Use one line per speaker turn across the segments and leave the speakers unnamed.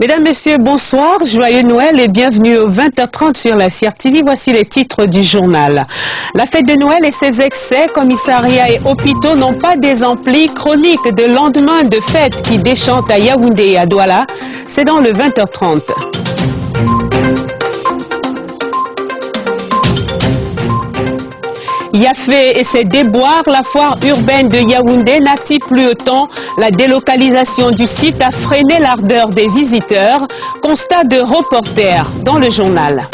Mesdames, Messieurs, bonsoir, joyeux Noël et bienvenue au 20h30 sur la CRTV. Voici les titres du journal. La fête de Noël et ses excès, commissariats et hôpitaux n'ont pas des amplis chroniques de lendemain de fête qui déchantent à Yaoundé et à Douala. C'est dans le 20h30. Yafé et ses déboires, la foire urbaine de Yaoundé n'attire plus autant. La délocalisation du site a freiné l'ardeur des visiteurs. Constat de reporter dans le journal.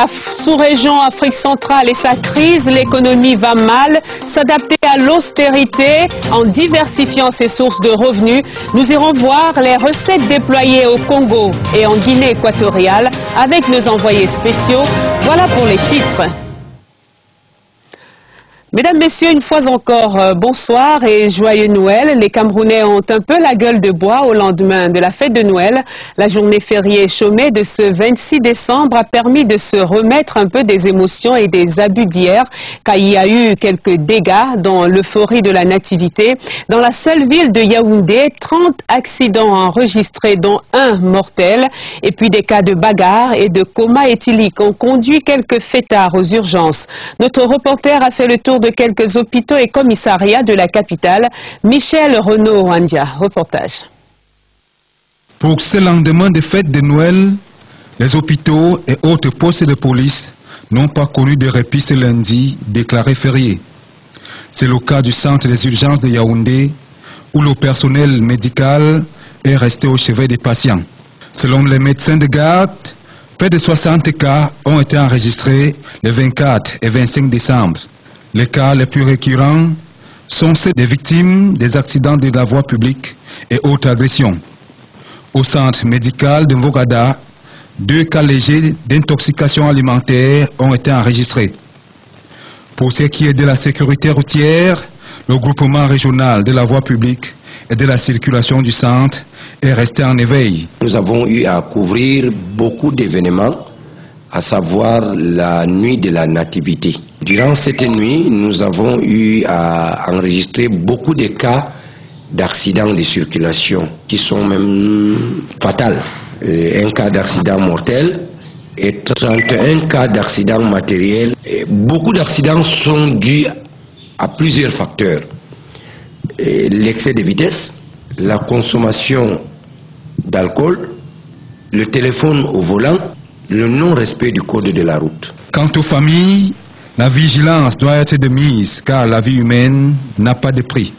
La sous-région Afrique centrale et sa crise, l'économie va mal. S'adapter à l'austérité en diversifiant ses sources de revenus. Nous irons voir les recettes déployées au Congo et en Guinée équatoriale avec nos envoyés spéciaux. Voilà pour les titres. Mesdames, Messieurs, une fois encore, euh, bonsoir et joyeux Noël. Les Camerounais ont un peu la gueule de bois au lendemain de la fête de Noël. La journée fériée chômée de ce 26 décembre a permis de se remettre un peu des émotions et des abus d'hier, car il y a eu quelques dégâts dans l'euphorie de la nativité. Dans la seule ville de Yaoundé, 30 accidents enregistrés, dont un mortel, et puis des cas de bagarre et de coma éthylique ont conduit quelques fêtards aux urgences. Notre reporter a fait le tour de quelques hôpitaux et commissariats de la capitale. Michel Renaud-Wandia, reportage.
Pour ce lendemain de fête de Noël, les hôpitaux et autres postes de police n'ont pas connu de répit ce lundi déclaré férié. C'est le cas du centre des urgences de Yaoundé où le personnel médical est resté au chevet des patients. Selon les médecins de garde, près de 60 cas ont été enregistrés les 24 et 25 décembre. Les cas les plus récurrents sont ceux des victimes des accidents de la voie publique et autres agressions. Au centre médical de Mvogada, deux cas légers d'intoxication alimentaire ont été enregistrés. Pour ce qui est de la sécurité routière, le groupement régional de la voie publique et de la circulation du centre est resté en éveil.
Nous avons eu à couvrir beaucoup d'événements, à savoir la nuit de la nativité. Durant cette nuit, nous avons eu à enregistrer beaucoup de cas d'accidents de circulation qui sont même fatals. Un cas d'accident mortel et 31 cas d'accident matériel. Beaucoup d'accidents sont dus à plusieurs facteurs. L'excès de vitesse, la consommation d'alcool, le téléphone au volant, le non-respect du code de la route.
Quant aux familles, la vigilance doit être de mise car la vie humaine n'a pas de prix.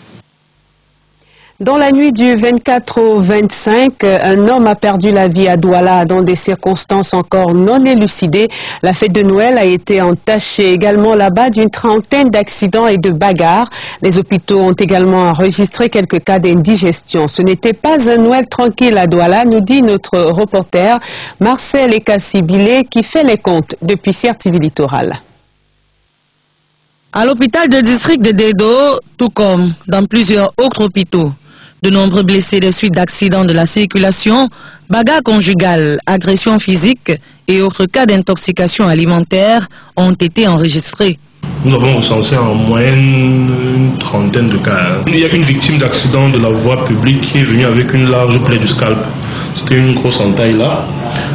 Dans la nuit du 24 au 25, un homme a perdu la vie à Douala dans des circonstances encore non élucidées. La fête de Noël a été entachée également là-bas d'une trentaine d'accidents et de bagarres. Les hôpitaux ont également enregistré quelques cas d'indigestion. Ce n'était pas un Noël tranquille à Douala, nous dit notre reporter Marcel Ekassibilé qui fait les comptes depuis CRTV Littoral.
À l'hôpital de district de Dedo, tout comme dans plusieurs autres hôpitaux, de nombreux blessés des suites d'accidents de la circulation, bagarres conjugales, agressions physiques et autres cas d'intoxication alimentaire ont été enregistrés.
Nous avons recensé en moyenne une trentaine de cas. Il y a une victime d'accident de la voie publique qui est venue avec une large plaie du scalp. C'était une grosse entaille là,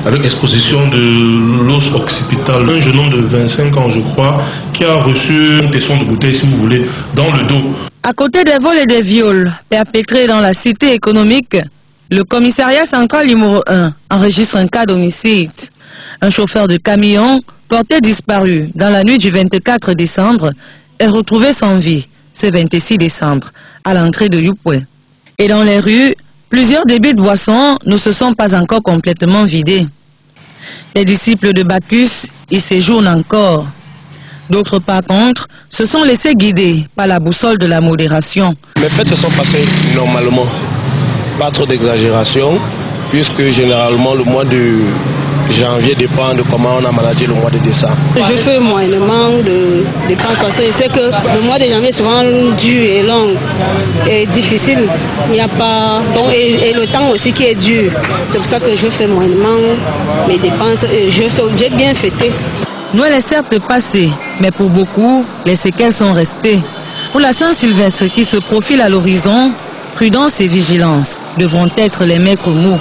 avec exposition de l'os occipital. Un jeune homme de 25 ans, je crois, qui a reçu un tesson de bouteille, si vous voulez, dans le dos.
À côté des vols et des viols perpétrés dans la cité économique, le commissariat central numéro 1 enregistre un cas d'homicide. Un chauffeur de camion porté disparu dans la nuit du 24 décembre est retrouvé sans vie ce 26 décembre à l'entrée de Youpoué. Et dans les rues, plusieurs débits de boissons ne se sont pas encore complètement vidés. Les disciples de Bacchus y séjournent encore. D'autres, par contre, se sont laissés guider par la boussole de la modération.
Les fêtes se sont passées normalement. Pas trop d'exagération, puisque généralement le mois de janvier dépend de comment on a managé le mois de décembre.
Je fais moyennement de dépenses parce que je sais que le mois de janvier est souvent dur et long et difficile. Il n'y a pas. Donc, et, et, le temps aussi qui est dur. C'est pour ça que je fais moyennement mes dépenses. Je fais, j'ai bien fêté.
Noël est certes passé, mais pour beaucoup, les séquelles sont restées. Pour la Saint-Sylvestre qui se profile à l'horizon, Prudence et vigilance devront être les maîtres mots.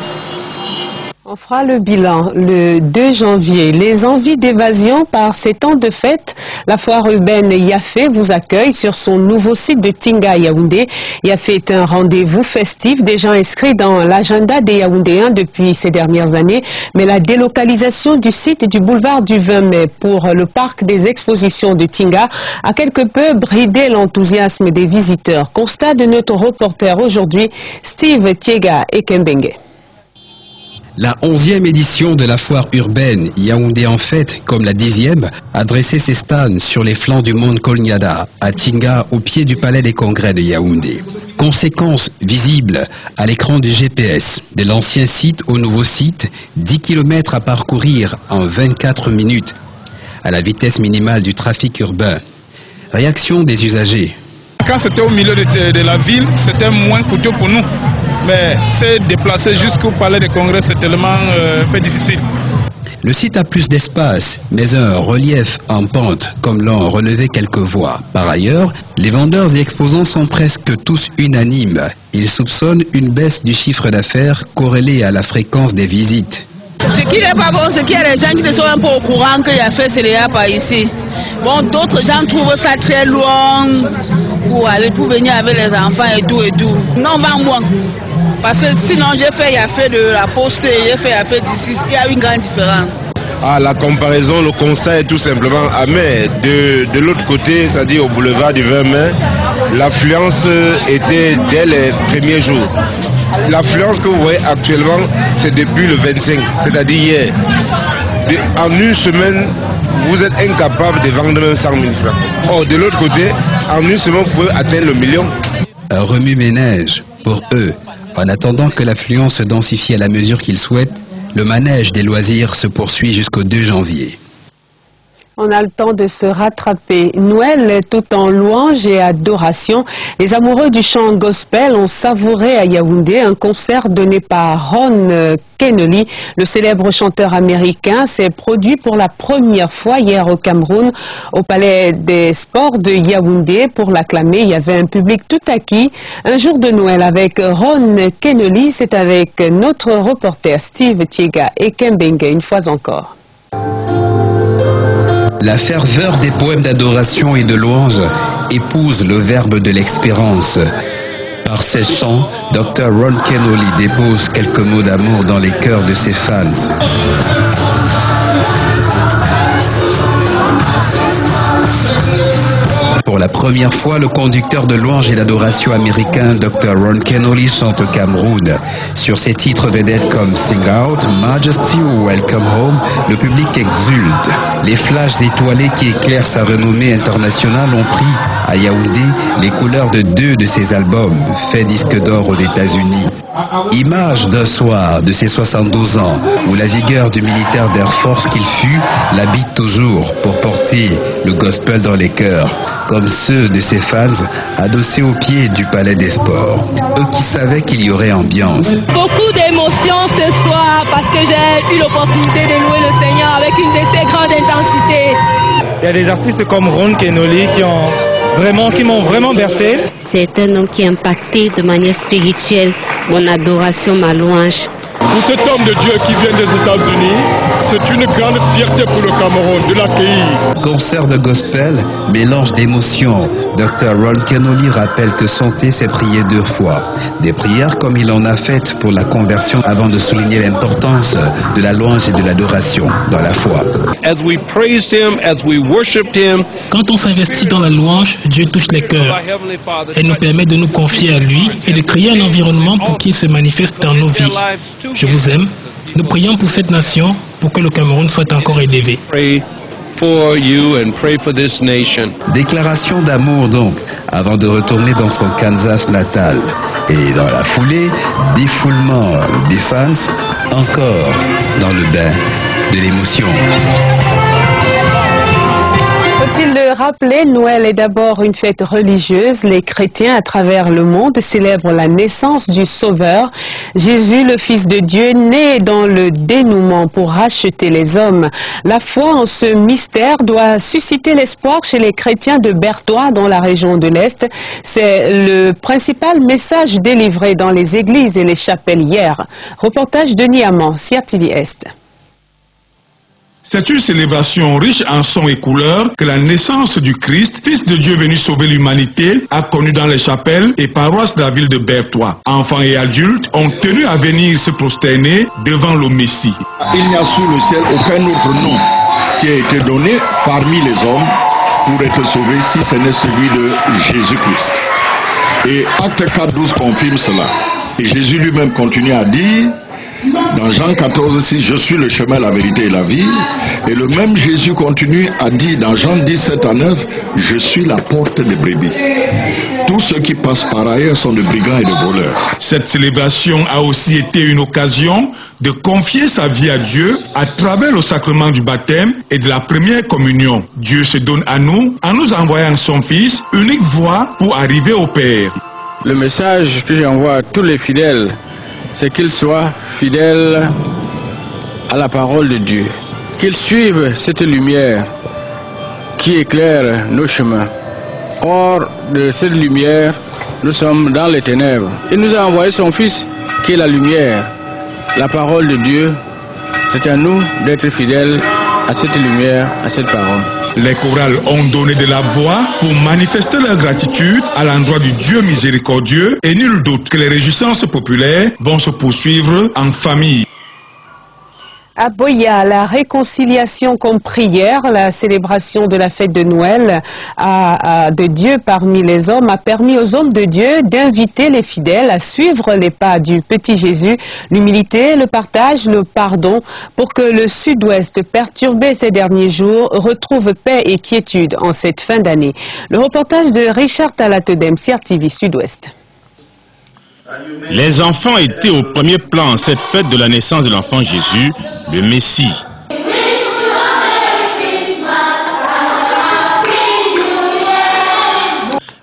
On fera le bilan le 2 janvier. Les envies d'évasion par ces temps de fête, la foire urbaine Yafé vous accueille sur son nouveau site de Tinga Yaoundé. Yafé est un rendez-vous festif déjà inscrit dans l'agenda des Yaoundéens depuis ces dernières années, mais la délocalisation du site du boulevard du 20 mai pour le parc des expositions de Tinga a quelque peu bridé l'enthousiasme des visiteurs. Constat de notre reporter aujourd'hui, Steve Tiega et Kembenge.
La onzième édition de la foire urbaine Yaoundé en fête, comme la dixième, a dressé ses stands sur les flancs du mont Kolnyada, à Tinga, au pied du palais des congrès de Yaoundé. Conséquence visible à l'écran du GPS, de l'ancien site au nouveau site, 10 km à parcourir en 24 minutes, à la vitesse minimale du trafic urbain. Réaction des usagers.
Quand c'était au milieu de, de la ville, c'était moins coûteux pour nous. Mais se déplacer jusqu'au palais des congrès, c'est tellement euh, un peu difficile.
Le site a plus d'espace, mais un relief en pente, comme l'ont relevé quelques voix. Par ailleurs, les vendeurs et exposants sont presque tous unanimes. Ils soupçonnent une baisse du chiffre d'affaires corrélée à la fréquence des visites.
Ce qui n'est pas bon, c'est qu'il y a des gens qui ne sont un peu au courant qu'il y a fait CDA par ici. Bon, d'autres gens trouvent ça très loin pour aller, pour venir avec les enfants et tout et tout. Non, on va moins. Parce que sinon, j'ai fait Yafé de la poste et j'ai fait Yafé d'ici. Il y a une grande différence.
Ah, la comparaison, le constat est tout simplement amer. De, de l'autre côté, c'est-à-dire au boulevard du 20 mai, l'affluence était dès les premiers jours. L'affluence que vous voyez actuellement, c'est depuis le 25, c'est-à-dire hier. De, en une semaine, vous êtes incapable de vendre même 100 000 francs. Or, de l'autre côté, en une semaine, vous pouvez atteindre le million.
Un remue-ménage pour eux. En attendant que l'affluence se densifie à la mesure qu'ils souhaitent, le manège des loisirs se poursuit jusqu'au 2 janvier.
On a le temps de se rattraper. Noël tout en louange et adoration. Les amoureux du chant gospel ont savouré à Yaoundé un concert donné par Ron Kennedy. Le célèbre chanteur américain s'est produit pour la première fois hier au Cameroun au Palais des Sports de Yaoundé pour l'acclamer. Il y avait un public tout acquis. Un jour de Noël avec Ron Kennedy, c'est avec notre reporter Steve Tiega et Kembenge une fois encore.
La ferveur des poèmes d'adoration et de louange épouse le verbe de l'expérience. Par ses chants, Dr. Ron Kennedy dépose quelques mots d'amour dans les cœurs de ses fans. Pour la première fois, le conducteur de louange et d'adoration américain Dr. Ron Kennedy chante au Cameroun. Sur ses titres vedettes comme Sing Out, Majesty ou Welcome Home, le public exulte. Les flashs étoilés qui éclairent sa renommée internationale ont pris à Yaoundé les couleurs de deux de ses albums, fait disque d'or aux États-Unis. Image d'un soir de ses 72 ans, où la vigueur du militaire d'Air Force qu'il fut l'habite toujours pour porter le gospel dans les cœurs, comme ceux de ses fans adossés au pied du palais des sports. Eux qui savaient qu'il y aurait ambiance.
Beaucoup d'émotions ce soir parce que j'ai eu l'opportunité de louer le Seigneur avec une de ses grandes intensités.
Il y a des artistes comme Ron Kenoli qui ont vraiment, qui m'ont vraiment bercé.
C'est un homme qui a impacté de manière spirituelle mon adoration, ma louange.
Pour cet homme de Dieu qui vient des États-Unis, c'est une grande fierté pour le Cameroun de l'accueillir.
Concert de gospel, mélange d'émotions. Dr. Ron Kennedy rappelle que chanter, c'est prier deux fois. Des prières comme il en a faites pour la conversion avant de souligner l'importance de la louange et de l'adoration dans la foi.
As we praised him, as we worshiped him,
Quand on s'investit dans la louange, Dieu touche les cœurs. Elle nous permet de nous confier à lui et de créer un environnement pour qu'il se manifeste dans nos vies. Je vous aime. Nous prions pour cette nation, pour que le Cameroun soit encore élevé.
pray for you and pray for this nation.
Déclaration d'amour donc, avant de retourner dans son Kansas natal. Et dans la foulée, défoulement des fans, encore dans le bain de l'émotion.
Le rappeler, Noël est d'abord une fête religieuse. Les chrétiens à travers le monde célèbrent la naissance du Sauveur, Jésus, le Fils de Dieu, né dans le dénouement pour racheter les hommes. La foi en ce mystère doit susciter l'espoir chez les chrétiens de Berthois dans la région de l'Est. C'est le principal message délivré dans les églises et les chapelles hier. Reportage de Niamant, CRTV Est.
C'est une célébration riche en sons et couleurs que la naissance du Christ, Fils de Dieu venu sauver l'humanité, a connue dans les chapelles et paroisses de la ville de Berthois. Enfants et adultes ont tenu à venir se prosterner devant le Messie.
Il n'y a sous le ciel aucun autre nom qui a été donné parmi les hommes pour être sauvé si ce n'est celui de Jésus-Christ. Et Acte 4, 12 confirme cela. Et Jésus lui-même continue à dire, dans Jean 14, si je suis le chemin, la vérité et la vie. Et le même Jésus continue à dire dans Jean 17 à 9, je suis la porte des brebis. Tous ceux qui passent par ailleurs sont de brigands et de voleurs.
Cette célébration a aussi été une occasion de confier sa vie à Dieu à travers le sacrement du baptême et de la première communion. Dieu se donne à nous en nous envoyant son Fils, unique voie pour arriver au Père.
Le message que j'envoie à tous les fidèles c'est qu'ils soient fidèles à la parole de Dieu, qu'ils suivent cette lumière qui éclaire nos chemins. Hors de cette lumière, nous sommes dans les ténèbres. Il nous a envoyé son Fils qui est la lumière, la parole de Dieu. C'est à nous d'être fidèles à cette lumière, à cette parole.
Les chorales ont donné de la voix pour manifester leur gratitude à l'endroit du Dieu miséricordieux et nul doute que les réjouissances populaires vont se poursuivre en famille.
À Boya, la réconciliation comme prière, la célébration de la fête de Noël de Dieu parmi les hommes a permis aux hommes de Dieu d'inviter les fidèles à suivre les pas du petit Jésus, l'humilité, le partage, le pardon, pour que le sud-ouest perturbé ces derniers jours retrouve paix et quiétude en cette fin d'année. Le reportage de Richard Talatodem, CRTV Sud-Ouest.
Les enfants étaient au premier plan en cette fête de la naissance de l'enfant Jésus, le Messie.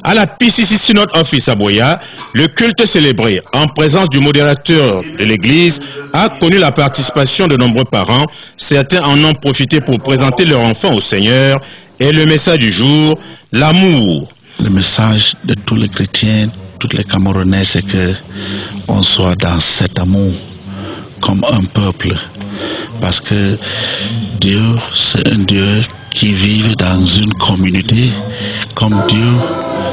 À la PCC Synod Office à Boya, le culte célébré en présence du modérateur de l'église a connu la participation de nombreux parents. Certains en ont profité pour présenter leur enfant au Seigneur et le message du jour, l'amour.
Le message de tous les chrétiens, toutes les Camerounais, c'est que on soit dans cet amour comme un peuple. Parce que Dieu, c'est un Dieu qui vit dans une communauté comme Dieu,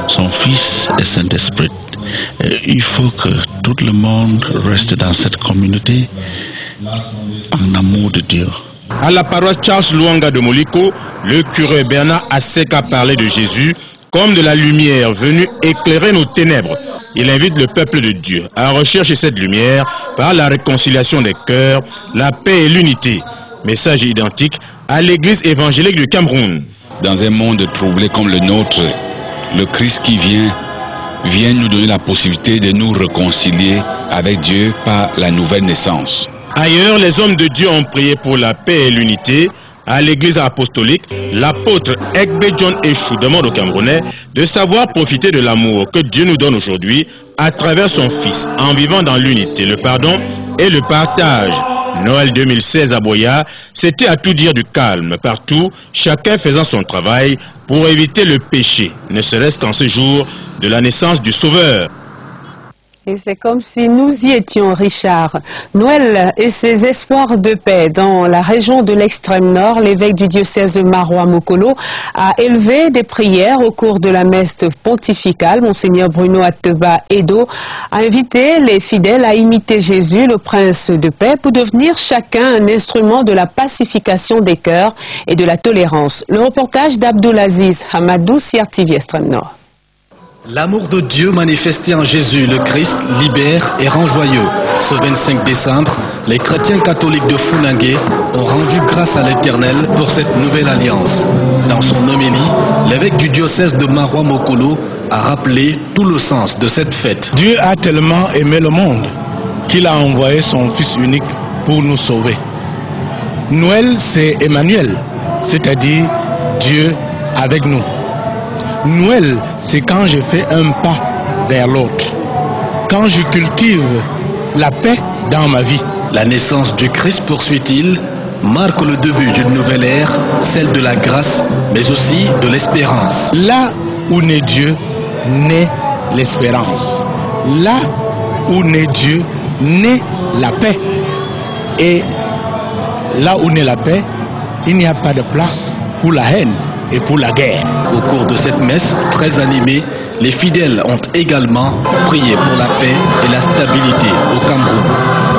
son Fils et Saint-Esprit. Il faut que tout le monde reste dans cette communauté en amour de Dieu.
À la paroisse Charles Luanga de Moliko, le curé Bernard Aseka parlait de Jésus comme de la lumière venue éclairer nos ténèbres. Il invite le peuple de Dieu à rechercher cette lumière par la réconciliation des cœurs, la paix et l'unité. Message identique à l'église évangélique du Cameroun.
Dans un monde troublé comme le nôtre, le Christ qui vient vient nous donner la possibilité de nous réconcilier avec Dieu par la nouvelle naissance.
Ailleurs, les hommes de Dieu ont prié pour la paix et l'unité à l'église apostolique, l'apôtre Ekbe John Eshu demande aux Camerounais de savoir profiter de l'amour que Dieu nous donne aujourd'hui à travers son Fils, en vivant dans l'unité, le pardon et le partage. Noël 2016 à Boya, c'était à tout dire du calme partout, chacun faisant son travail pour éviter le péché, ne serait-ce qu'en ce jour de la naissance du Sauveur.
C'est comme si nous y étions, Richard. Noël et ses espoirs de paix dans la région de l'extrême nord, l'évêque du diocèse de Marois Mokolo a élevé des prières au cours de la messe pontificale. Monseigneur Bruno Ateba Edo a invité les fidèles à imiter Jésus, le prince de paix, pour devenir chacun un instrument de la pacification des cœurs et de la tolérance. Le reportage d'Abdulaziz Hamadou, CRTV Extrême Nord.
L'amour de Dieu manifesté en Jésus, le Christ, libère et rend joyeux. Ce 25 décembre, les chrétiens catholiques de Funangue ont rendu grâce à l'Éternel pour cette nouvelle alliance. Dans son homélie, l'évêque du diocèse de Marois Mokolo a rappelé tout le sens de cette fête.
Dieu a tellement aimé le monde qu'il a envoyé son Fils unique pour nous sauver. Noël, c'est Emmanuel, c'est-à-dire Dieu avec nous. Noël, c'est quand je fais un pas vers l'autre. Quand je cultive la paix dans ma vie.
La naissance du Christ, poursuit-il, marque le début d'une nouvelle ère, celle de la grâce, mais aussi de l'espérance.
Là où naît Dieu, naît l'espérance. Là où naît Dieu, naît la paix. Et là où naît la paix, il n'y a pas de place pour la haine et pour la guerre.
Au cours de cette messe très animée, les fidèles ont également prié pour la paix et la stabilité au Cameroun.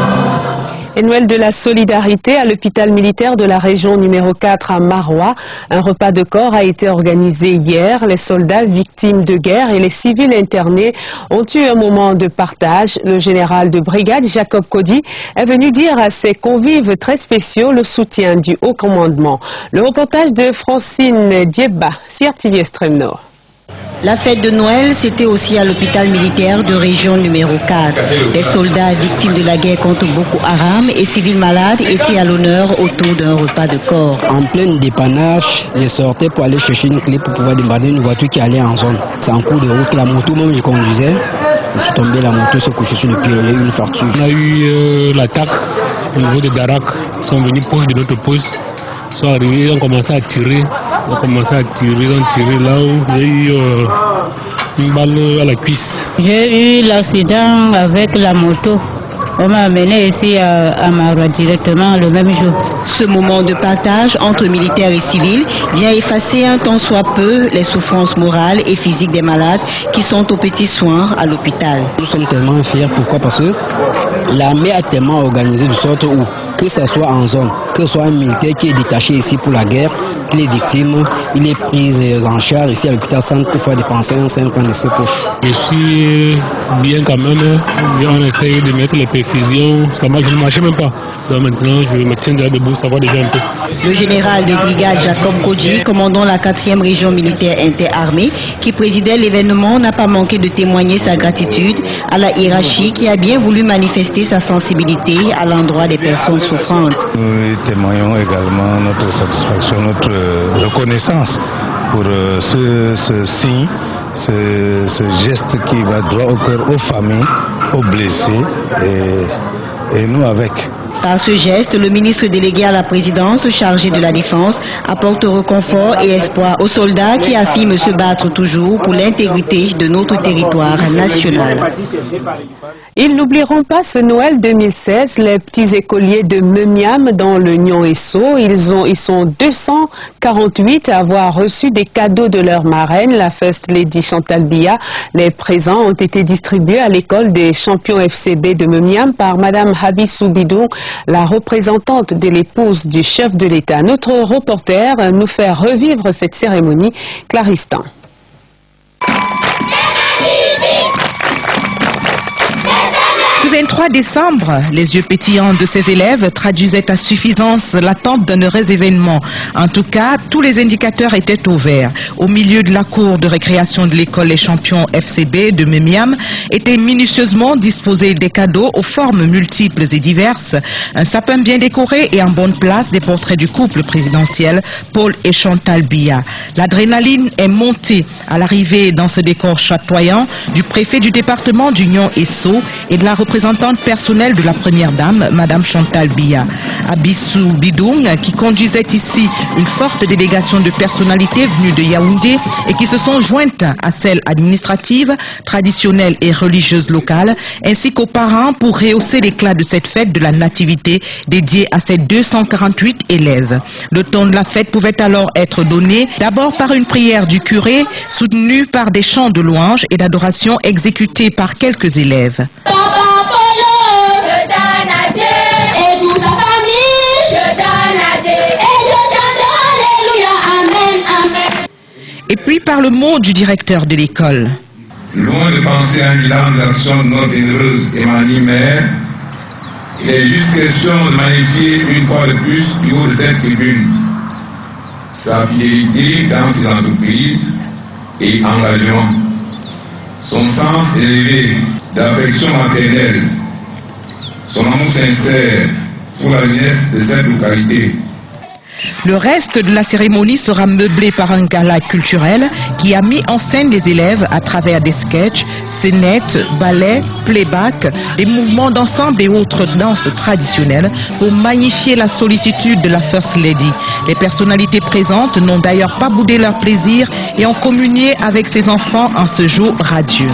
Noël de la solidarité à l'hôpital militaire de la région numéro 4 à Marois. Un repas de corps a été organisé hier. Les soldats victimes de guerre et les civils internés ont eu un moment de partage. Le général de brigade Jacob Cody est venu dire à ses convives très spéciaux le soutien du haut commandement. Le reportage de Francine Dieba, CRTV Extrême Nord.
La fête de Noël, c'était aussi à l'hôpital militaire de région numéro 4. Les soldats victimes de la guerre contre Boko Haram et civils malades étaient à l'honneur autour d'un repas de corps.
En plein dépannage, je sortais pour aller chercher une clé pour pouvoir démarrer une voiture qui allait en zone. C'est en cours de route, la moto même je conduisais. Je suis tombé, la moto s'est couchée sur le pied, il y a eu une fracture.
On a eu euh, l'attaque au niveau des baraques. Ils sont venus proche de notre poste. Ils sont arrivés, ils ont commencé à tirer. Ont commencé à tirer, ont tiré là où il y a eu euh, une balle à la cuisse.
J'ai eu l'accident avec la moto. On m'a amené ici à, à Marois directement le même jour.
Ce moment de partage entre militaires et civils vient effacer un tant soit peu les souffrances morales et physiques des malades qui sont aux petits soins à l'hôpital.
Nous sommes tellement fiers. Pourquoi? Parce que l'armée a tellement organisé de sorte où, que ce soit en zone, que ce soit un militaire qui est détaché ici pour la guerre, qu'il est victime, il est pris en charge ici à l'hôpital sans toutefois dépenser un 5 francs de ses poches.
Je suis bien quand même. On essaye de mettre les perfusions. Ça marche, je ne marchais même pas. Donc maintenant, je me tiens déjà debout, ça va déjà un peu.
Le général de brigade Jacob Kodji, commandant la 4e région militaire interarmée, qui présidait l'événement, n'a pas manqué de témoigner sa gratitude à la hiérarchie qui a bien voulu manifester sa sensibilité à l'endroit des personnes souffrantes.
Nous témoignons également notre satisfaction, notre reconnaissance pour ce, ce signe, ce, geste qui va droit au cœur aux familles, aux blessés et nous avec.
Par ce geste, le ministre délégué à la présidence chargé de la défense apporte reconfort et espoir aux soldats qui affirment se battre toujours pour l'intégrité de notre territoire national.
Ils n'oublieront pas ce Noël 2016, les petits écoliers de Memiam dans le Nyon-Esso. Ils, ils sont 248 à avoir reçu des cadeaux de leur marraine, la First Lady Chantal Bia. Les présents ont été distribués à l'école des champions FCB de Memiam par Madame Habi Soubidou, la représentante de l'épouse du chef de l'État. Notre reporter nous fait revivre cette cérémonie. Claristan.
23 décembre, les yeux pétillants de ces élèves traduisaient à suffisance l'attente d'un heureux événement. En tout cas, tous les indicateurs étaient au vert. Au milieu de la cour de récréation de l'école Les Champions FCB de Memiam étaient minutieusement disposés des cadeaux aux formes multiples et diverses. Un sapin bien décoré et en bonne place des portraits du couple présidentiel Paul et Chantal Biya. L'adrénaline est montée à l'arrivée dans ce décor chatoyant du préfet du département d'Union Esso et de la représentante personnelle de la première dame, Madame Chantal Biya. Abissou Bidoung, qui conduisait ici une forte délégation de personnalités venues de Yaoundé et qui se sont jointes à celles administratives, traditionnelles et religieuses locales, ainsi qu'aux parents pour rehausser l'éclat de cette fête de la nativité dédiée à ces 248 élèves. Le ton de la fête pouvait alors être donné d'abord par une prière du curé, soutenue par des chants de louanges et d'adoration exécutés par quelques élèves. Et par le mot du directeur de l'école.
Loin de penser à une large action notre généreuse Emmanuel Mère, il est juste question de magnifier une fois de plus du haut de cette tribune sa fidélité dans ses entreprises et engagement, son sens élevé d'affection maternelle, son amour sincère pour la jeunesse de cette localité.
Le reste de la cérémonie sera meublé par un gala culturel qui a mis en scène les élèves à travers des sketchs, scénettes, ballets, playback, des mouvements d'ensemble et autres danses traditionnelles pour magnifier la sollicitude de la First Lady. Les personnalités présentes n'ont d'ailleurs pas boudé leur plaisir et ont communié avec ses enfants en ce jour radieux.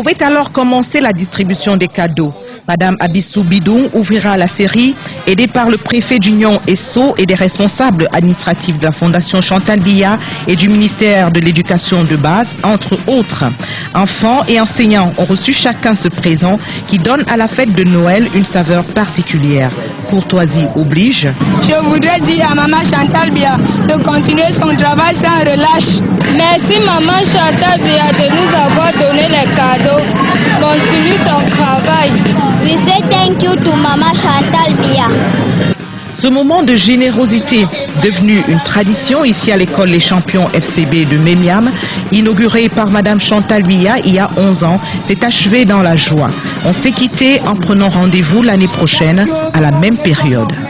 Pouvait alors commencer la distribution des cadeaux. Madame Abissou Bidou ouvrira la série, aidée par le préfet d'Union Esso et des responsables administratifs de la Fondation Chantal Biya et du ministère de l'Éducation de base, entre autres. Enfants et enseignants ont reçu chacun ce présent qui donne à la fête de Noël une saveur particulière. Courtoisie oblige.
Je voudrais dire à maman Chantal Biya de continuer son travail sans relâche.
Merci maman Chantal Biya de nous avoir donné les cadeaux. Continue ton travail.
We say thank you to Mama Chantal Bia.
Ce moment de générosité, devenu une tradition ici à l'école Les Champions FCB de Mémiam, inauguré par Madame Chantal Bia il y a 11 ans, s'est achevé dans la joie. On s'est quitté en prenant rendez-vous l'année prochaine à la même période.